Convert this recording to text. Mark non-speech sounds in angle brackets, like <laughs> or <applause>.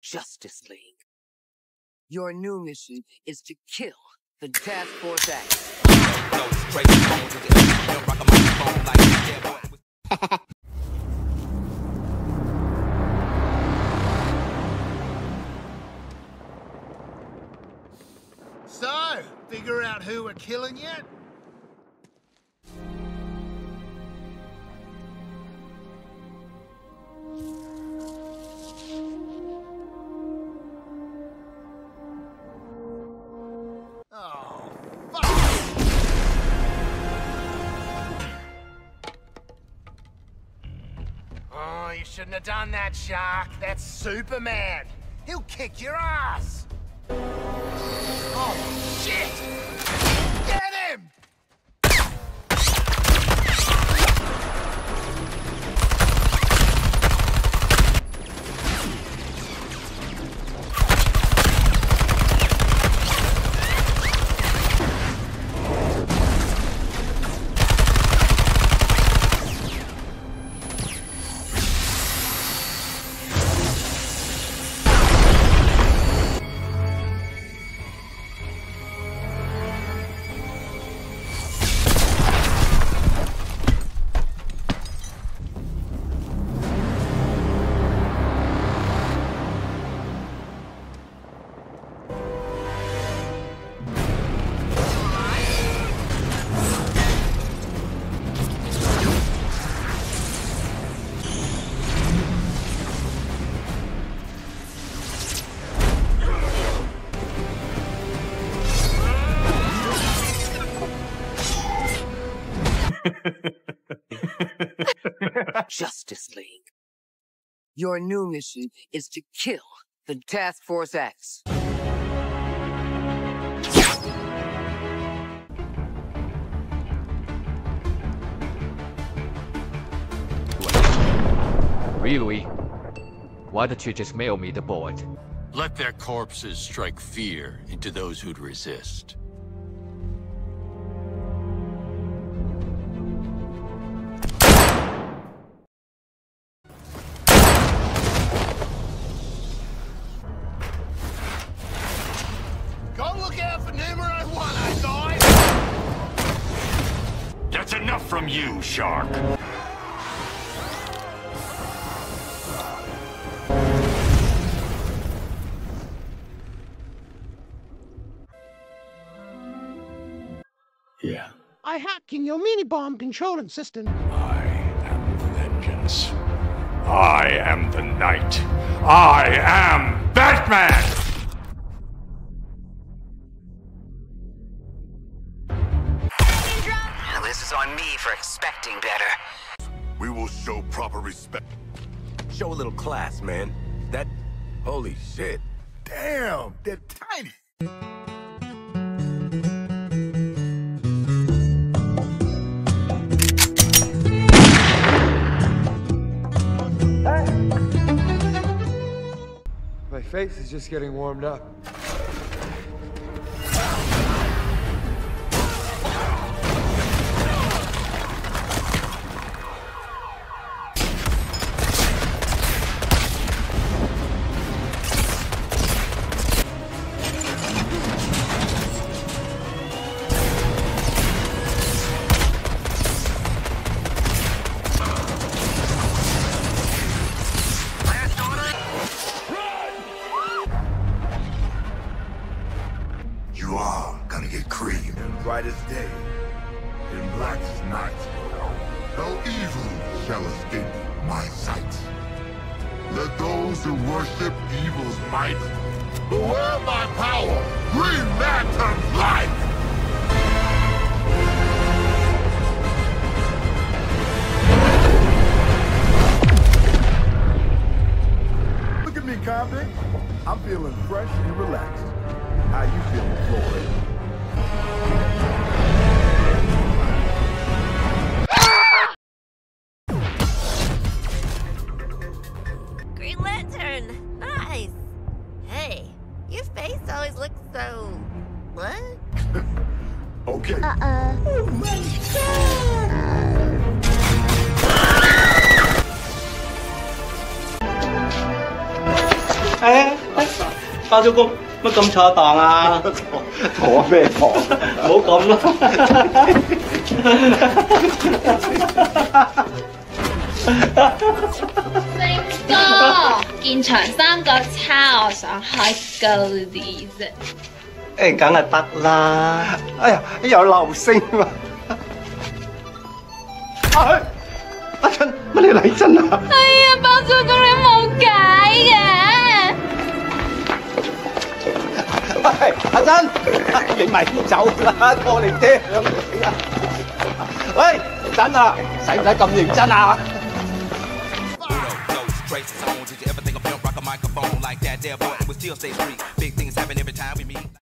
Justice League. Your new mission is to kill the Task Force X. So, figure out who we're killing yet? Shouldn't have done that, Shark. That's Superman. He'll kick your ass. Oh, shit! <laughs> Justice League. Your new mission is to kill the Task Force X. Really? Why don't you just mail me the board? Let their corpses strike fear into those who'd resist. From you, Shark. Yeah, I hacked in your mini-bomb controlling system. I am the vengeance. I am the night. I am Batman! Is on me for expecting better. We will show proper respect. Show a little class, man. That. Holy shit. Damn, they're tiny. My face is just getting warmed up. Bright as day, in black as night. No evil shall escape my sight. Let those who worship evil's might beware my power, Green Lantern's light! Look at me, convict. I'm feeling fresh and relaxed. How you feeling, Floyd? lantern! Nice! Hey, your face always looks so... what? okay. Uh-uh. Oh my god! 哥，件長三角叉，我想開高啲啫。誒，梗係得啦。哎呀，有流星啊！啊阿珍，乜你嚟真啊？哎呀，包租公你冇解嘅。喂，阿珍，你咪走啦，過嚟聽你啊！喂，珍啊，使唔使咁認真啊？Did you ever think a pimp rock a microphone like that? There, boy, we still stay street. Big things happen every time we meet.